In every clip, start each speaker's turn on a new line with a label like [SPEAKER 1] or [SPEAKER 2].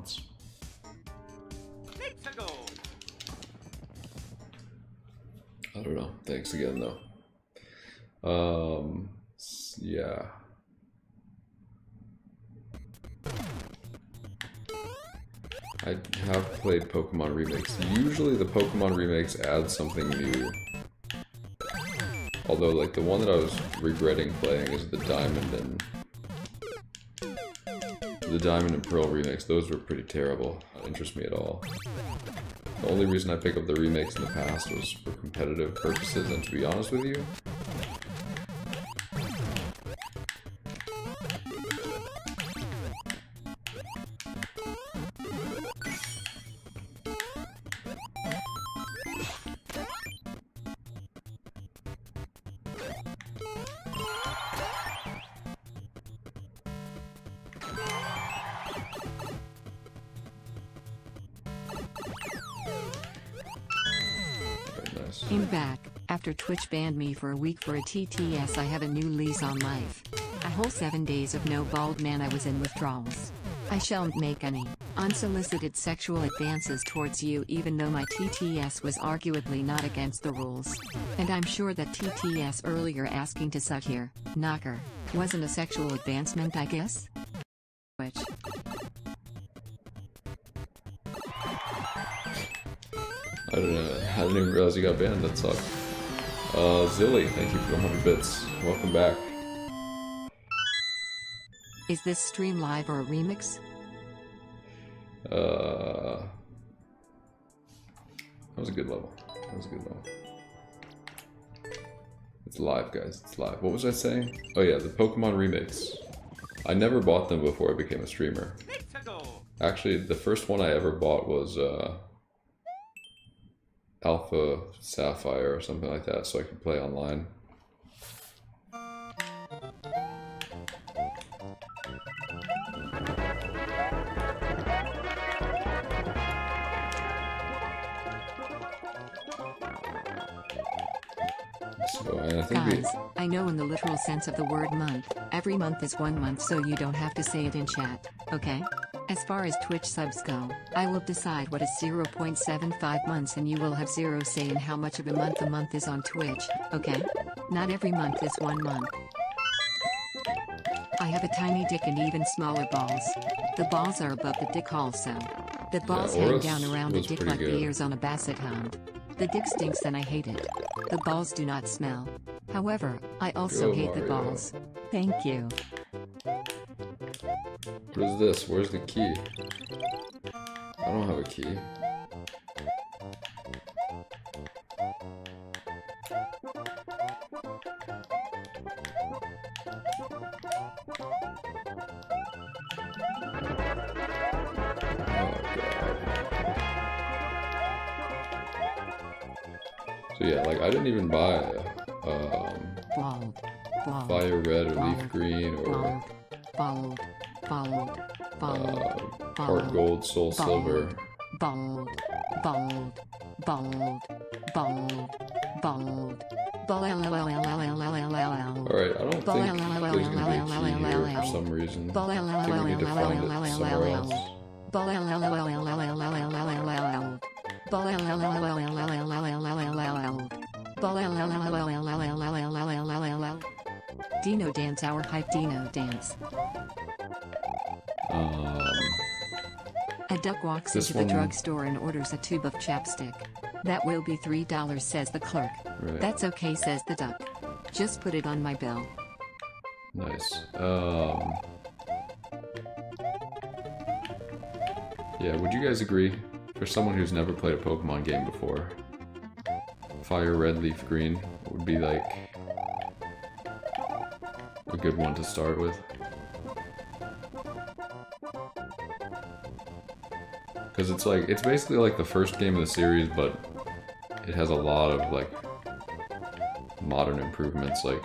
[SPEAKER 1] once. I don't know. Thanks again, though. Um, yeah. I have played Pokemon remakes. Usually, the Pokemon remakes add something new. Although, like the one that I was regretting playing is the Diamond and the Diamond and Pearl remakes. Those were pretty terrible. Don't interest me at all. The only reason I pick up the remakes in the past was for competitive purposes, and to be honest with you, very
[SPEAKER 2] back. After Twitch banned me for a week for a TTS, I have a new lease on life. A whole seven days of no bald man, I was in withdrawals. I shan't make any unsolicited sexual advances towards you, even though my TTS was arguably not against the rules. And I'm sure that TTS earlier asking to suck here, knocker, wasn't a sexual advancement, I guess? Which.
[SPEAKER 1] I don't know. I didn't even realize you got banned. That sucked. Uh, Zilly, thank you for the 100 bits. Welcome back.
[SPEAKER 2] Is this stream live or a remix?
[SPEAKER 1] Uh, that was a good level. That was a good level. It's live, guys. It's live. What was I saying? Oh yeah, the Pokemon remakes. I never bought them before I became a streamer. Actually, the first one I ever bought was uh, Alpha Sapphire or something like that, so I could play online.
[SPEAKER 2] Guys, I know in the literal sense of the word month, every month is one month so you don't have to say it in chat, okay? As far as Twitch subs go, I will decide what is 0.75 months and you will have zero say in how much of a month a month is on Twitch, okay? Not every month is one month. I have a tiny dick and even smaller balls. The balls are above the dick also. The balls hang down around the dick like the ears on a basset hound. The dick stinks and I hate it. The balls do not smell. However, I also
[SPEAKER 1] Go,
[SPEAKER 2] hate the balls. Thank you.
[SPEAKER 1] What is this? Where's the key? I don't have a key. Uh, heart gold, soul silver.
[SPEAKER 2] Bald. Bald. Bald. Bald. Bald.
[SPEAKER 1] Alright, I don't think there's gonna be a key here for some reason. I think we need to find it somewhere else.
[SPEAKER 2] Dino dance our hype Dino dance.
[SPEAKER 1] Um,
[SPEAKER 2] A duck walks
[SPEAKER 1] This
[SPEAKER 2] into the drugstore and orders a tube of chapstick. That will be $3 says the clerk.
[SPEAKER 1] right.
[SPEAKER 2] That's okay says the duck. Just put it on my bill.
[SPEAKER 1] Nice. Um, yeah, would you guys agree? For someone who's never played a Pokemon game before, Fire Red, Leaf Green would be like a good one to start with. Because it's like, it's basically like the first game of the series, but it has a lot of like modern improvements, like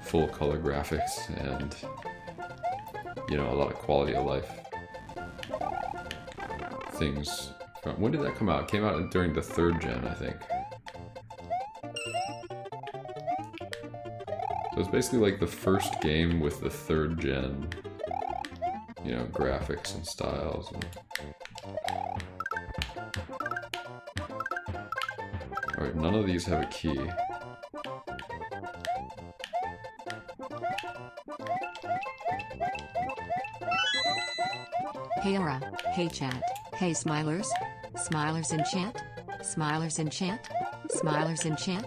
[SPEAKER 1] full color graphics and you know a lot of quality of life things. From, when did that come out? It came out during the third gen, I think. So it's basically like the first game with the third gen you know, graphics and styles. And... Alright, none of these have a key.
[SPEAKER 2] Hey Aura, hey chat, hey smilers, smilers in chat, smilers in chat, smilers in chat,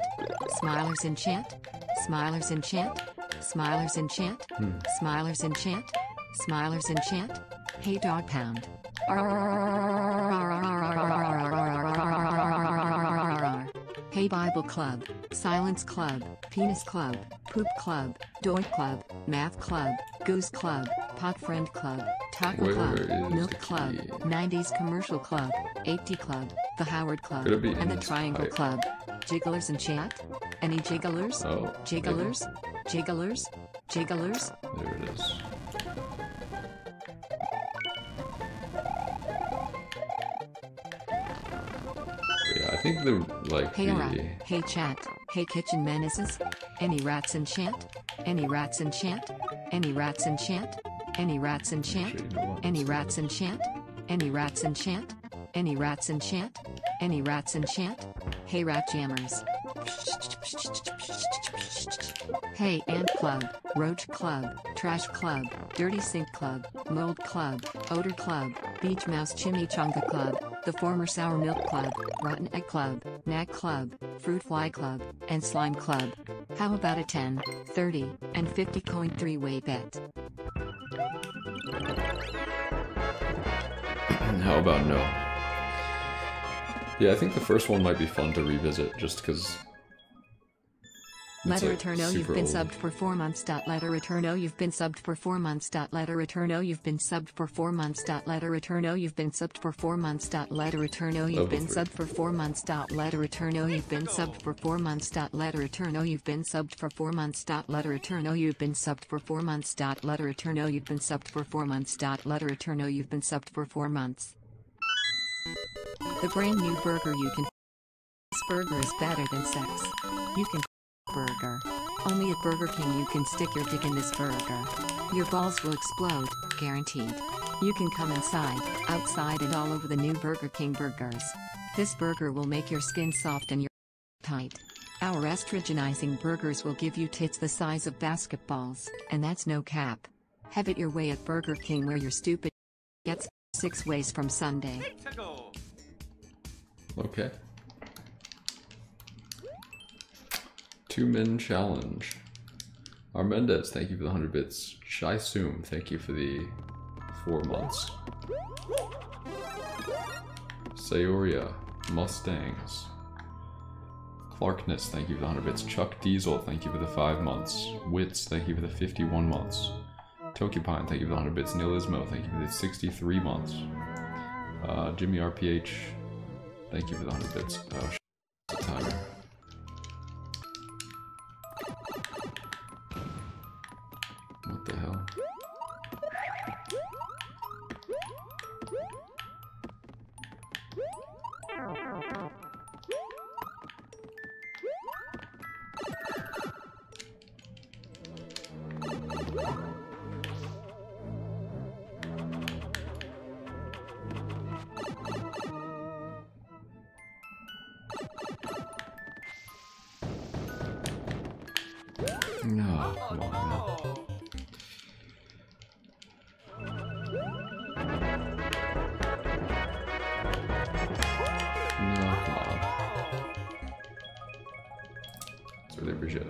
[SPEAKER 2] smilers in chat, smilers in chat, smilers in chat, hmm. smilers in chat, smilers in chat, hey dog pound. Hey Bible Club, Silence Club, Penis Club, Poop Club, Doink Club, Math Club, Goose Club, Pot Friend Club, Taco
[SPEAKER 1] Where
[SPEAKER 2] Club, Milk Club, 90s Commercial Club, 80 Club, The Howard Club,
[SPEAKER 1] Could it be
[SPEAKER 2] and the Triangle
[SPEAKER 1] pipe?
[SPEAKER 2] Club. Jigglers in chat? Any jigglers?
[SPEAKER 1] Oh,
[SPEAKER 2] Jigglers? Jigglers? Jigglers?
[SPEAKER 1] There it is. Think the like
[SPEAKER 2] Hey
[SPEAKER 1] the
[SPEAKER 2] Aura, hey chat, hey kitchen menaces? Any rats in chat? Any rats in chat? Any rats in chat? Any rats in chat?
[SPEAKER 1] Actually, you know what?
[SPEAKER 2] Any rats in chat? Any rats in chat? Any rats in chat? Any rats in chat? Hey rat jammers. Hey Ant Club, Roach Club, Trash Club, Dirty Sink Club, Mold Club, Odor Club, Beach Mouse Chimichanga Club, the former Sour Milk Club, Rotten Egg Club, Knack Club, Fruit Fly Club, and Slime Club. How about a 10, 30, and 50 coin three way bet?
[SPEAKER 1] How about no? Yeah, I think the first one might be fun to revisit just because.
[SPEAKER 2] Letter returno, you've been subbed for four months. Dot letter returno, you've been subbed for four months. Dot letter returno, you've been subbed for four months. Dot letter returno, you've been subbed for four months. Dot letter returno, you've been subbed for four months. Dot letter returno, you've been subbed for four months. Dot letter returno, you've been subbed for four months. Dot letter returno, you've been subbed for four months. Dot letter returno, you've been subbed for four months. Dot letter returno, you've been subbed for four months. The brand new burger you can. This burger is better than sex. You can burger. Only at Burger King you can stick your dick in this burger. Your balls will explode, guaranteed. You can come inside, outside, and all over the new Burger King burgers. This burger will make your skin soft and your tight. Our estrogenizing burgers will give you tits the size of basketballs, and that's no cap. Have it your way at Burger King where your stupid gets six ways from Sunday.
[SPEAKER 1] Okay. Two men challenge. Armendez, thank you for the 100 bits. Shai thank you for the four months. Sayoria, Mustangs. Clarkness, thank you for the 100 bits. Chuck Diesel, thank you for the five months. Wits, thank you for the 51 months. Tokipine, thank you for the 100 bits. Nilismo, thank you for the 63 months. Uh, Jimmy RPH, thank you for the 100 bits. Oh, No. It's really.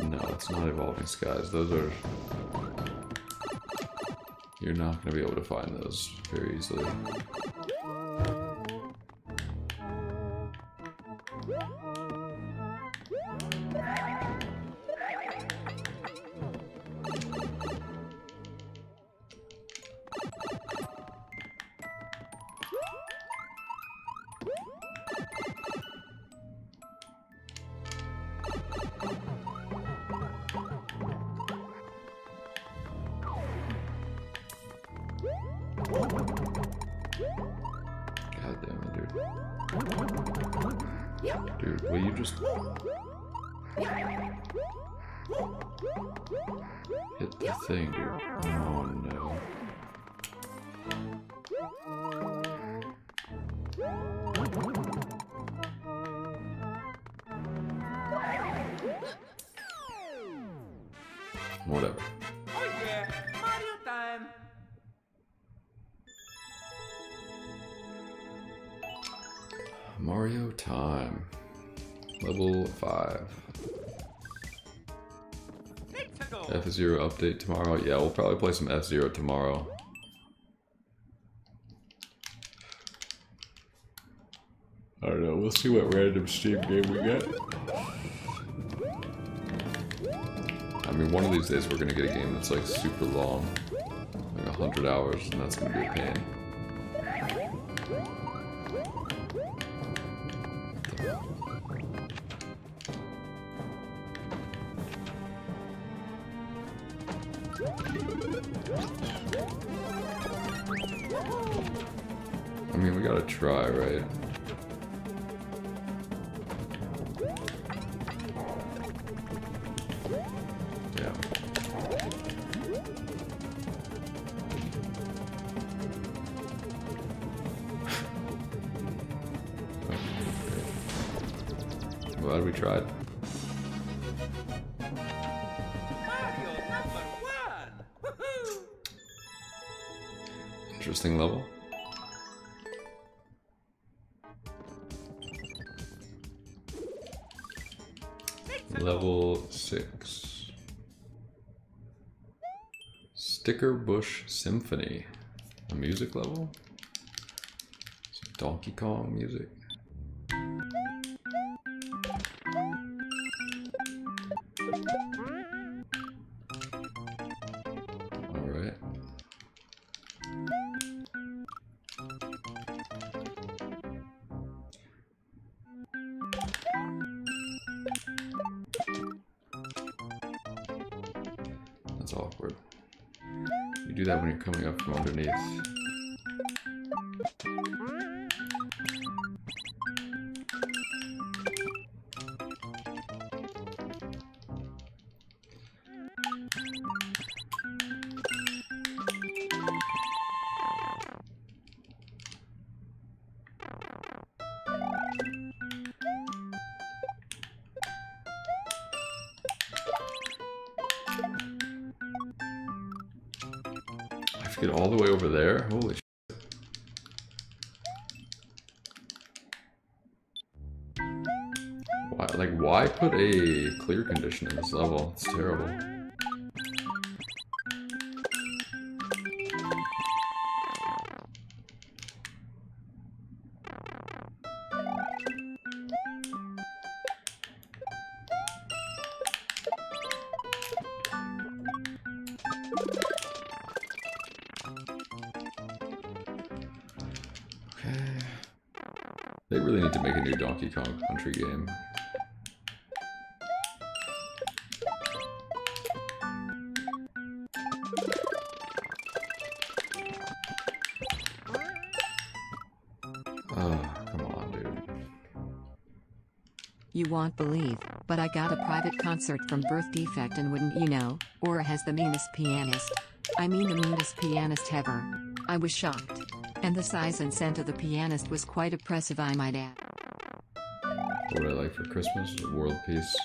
[SPEAKER 1] No, it's not evolving skies. Those are. You're not going to be able to find those very easily. Dude. Will you just hit the thing, dude? Oh no. Whatever.
[SPEAKER 3] Mario time.
[SPEAKER 1] Level 5. F Zero update tomorrow. Yeah, we'll probably play some F Zero tomorrow. I don't know. We'll see what random Steam game we get. I mean, one of these days we're gonna get a game that's like super long, like a hundred hours, and that's gonna be a pain. Yeah. Glad we tried.
[SPEAKER 3] Mario number one.
[SPEAKER 1] Interesting. Level Stickerbush Symphony. A music level? Some Donkey Kong music. Do that when you're coming up from underneath. Get all the way over there? Holy sh Why, like, why put a clear condition in this level? It's terrible. Okay. They really need to make a new Donkey Kong Country game. Ah, come on, dude.
[SPEAKER 2] You won't believe, but I got a private concert from Birth Defect and wouldn't you know, Aura has the meanest pianist. I mean the meanest pianist ever. I was shocked. And the size and scent of the pianist was quite oppressive I might add.
[SPEAKER 1] What would I like for Christmas? World peace.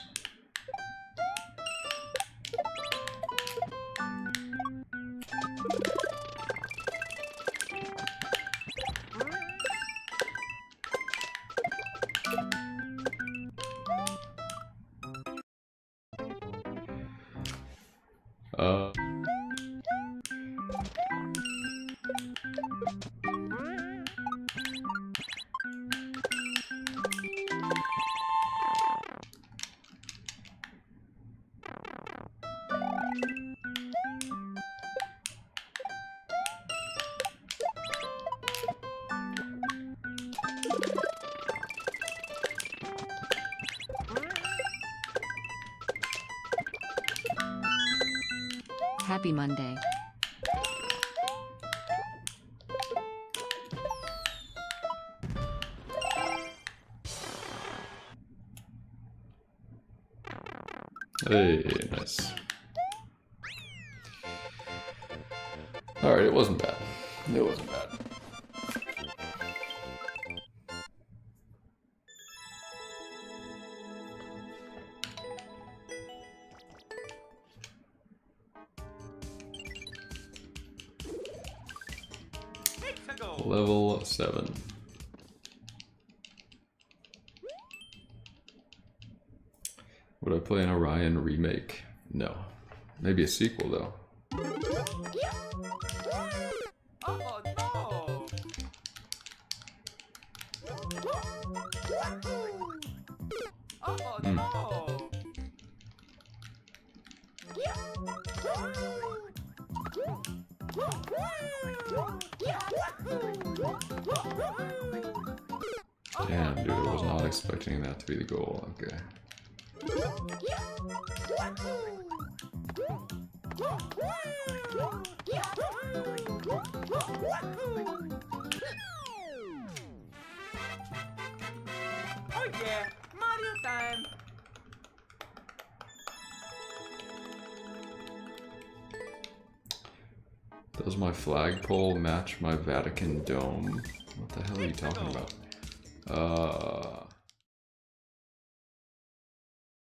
[SPEAKER 2] Happy Monday.
[SPEAKER 1] Hey, nice. Alright, it wasn't bad. It wasn't bad. Would I play an Orion remake? No. Maybe a sequel though.
[SPEAKER 3] No.
[SPEAKER 1] Damn, dude, I was not expecting that to be the goal. Okay.
[SPEAKER 3] Oh yeah, Mario time.
[SPEAKER 1] Does my flagpole match my Vatican dome? What the hell are you talking about? Uh,